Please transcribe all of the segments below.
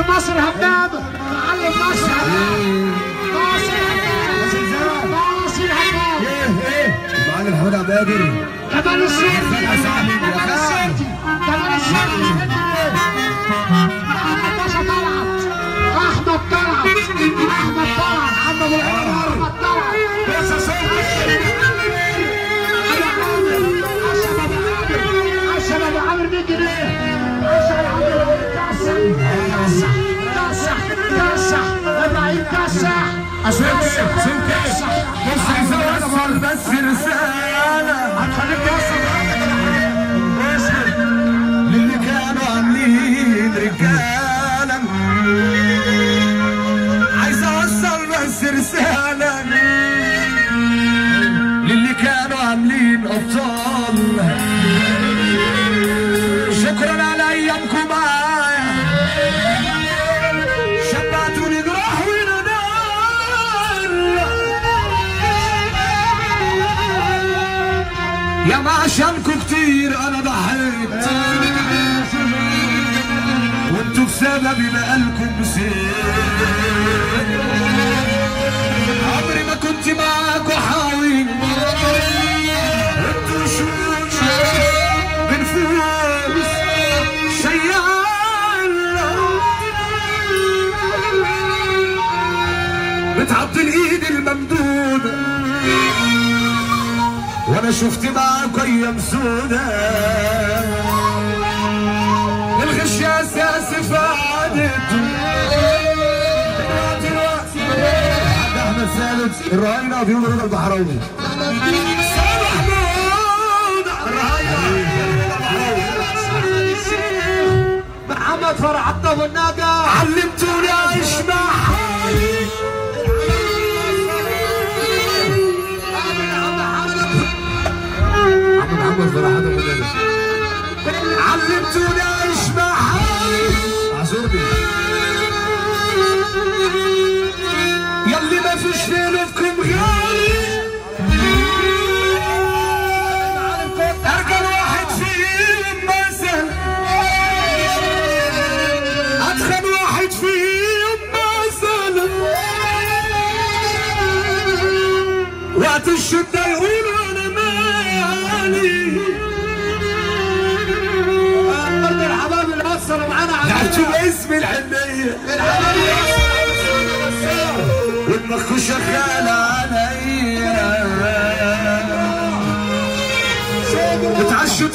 معلم ناصر همام معلم ناصر همام ناصر همام ناصر همام المعلم محمد عبد القادر كمال السيتي كاسح سمكة سمكة بص يوصل بس رسالة يا ما عشانكم كتير أنا ضحيت. وانتوا بسببي بقالكم مسير عمري ما كنت معاكوا حاوي أنتوا شوش بنفوس شيال بتعض الإيد الممدودة. وأنا شفت معاكوا أيام سودا الغش عادته دلوقتي عبد أحمد ثابت الرهينه ابو رضا البحراوي. محمد فرح عبد ابو النادى علمتوني اعيش مع حالي عم محمد فرح ودماغكوا شغالة عليا اتعشت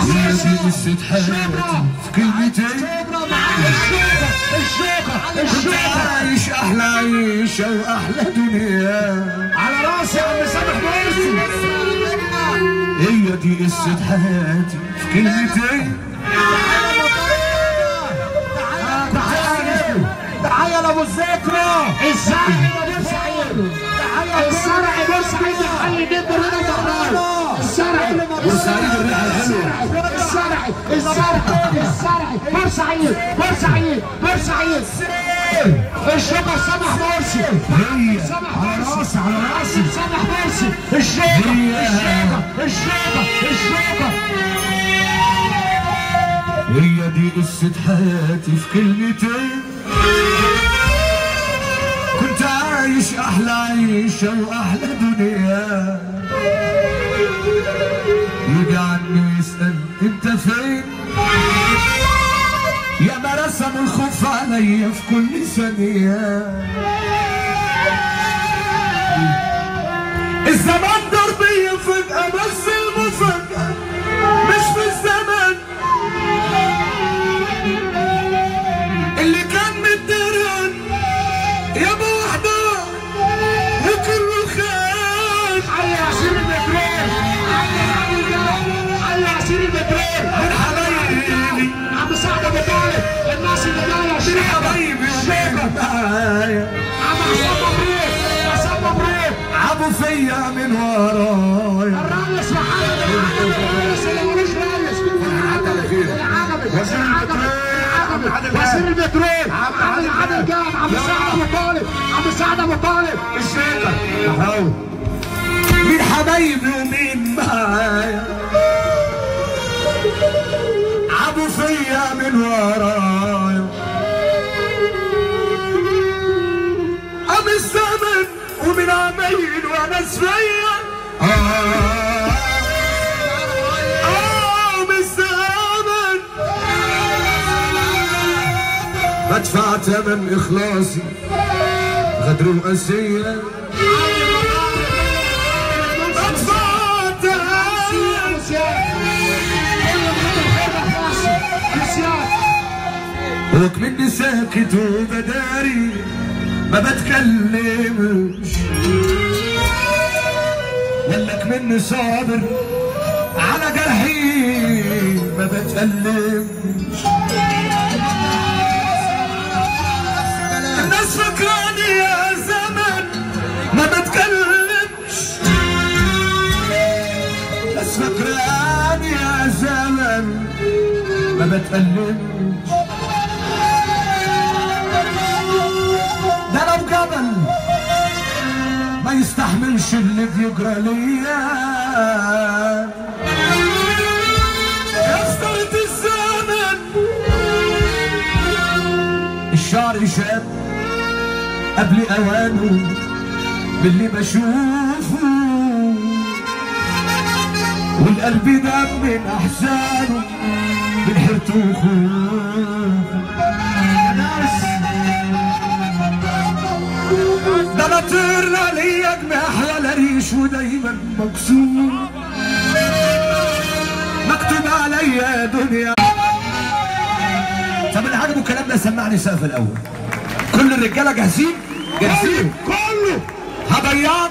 سامح مرسي نسيت حياتي في كلمتين كنت الشيخ عايش أحلى عيشه واحلى دنيا على راسي يا عم سامح مرسي هي دي قصه حياتي في كلمتين تحية لابو الذكرى الزرع بورسعيد تحية الزرع بورسعيد يخلي جد رضا جرار الزرع بورسعيد الريحه الحلوه الزرع الزرع الزرع بورسعيد بورسعيد بورسعيد الشيخ سامح مرسي سامح مرسي على راسي سامح مرسي الشيخ الشيخ الشيخ هي دي قصة حياتي في كلمتين. أحلى عيشه واحلى دنيا يجي عني يسال أنت فين؟ يا ما رسم الخوف عليا في كل ثانية. الزمان ضربية فجأة ورايا الرئيس محمد الرئيس ملوش رئيس العجمي العجمي وزير البترول عم العدل جاب عم سعد ابو طالب عم سعد ابو طالب الشيخة أهو مين حبايبي ومين معايا عبوا فيا من ورايا أم الزمن ومن عمايل وناس فيا آه بدفع تمن إخلاصي غدر وقسية بدفع تمن وك مني ساكت وبداري ما بتكلمش ولك مني صابر على جرحي ما بتألمش الناس فكراني يا زمن ما بتكلمش الناس فكراني يا زمن ما بتألمش يستحملش اللي بيجرى ليا. كسرت الزمن. الشعر شاب قبل أوانه باللي بشوفه. والقلب دم من أحزانه من حيرته وخوفه ليا جناح ولا ريش ودايما مكسور مكتوب عليا دنيا. طب اللي عجبه الكلام ده سمعني سقف الأول. كل الرجالة جاهزين؟ جاهزين. كله. سمع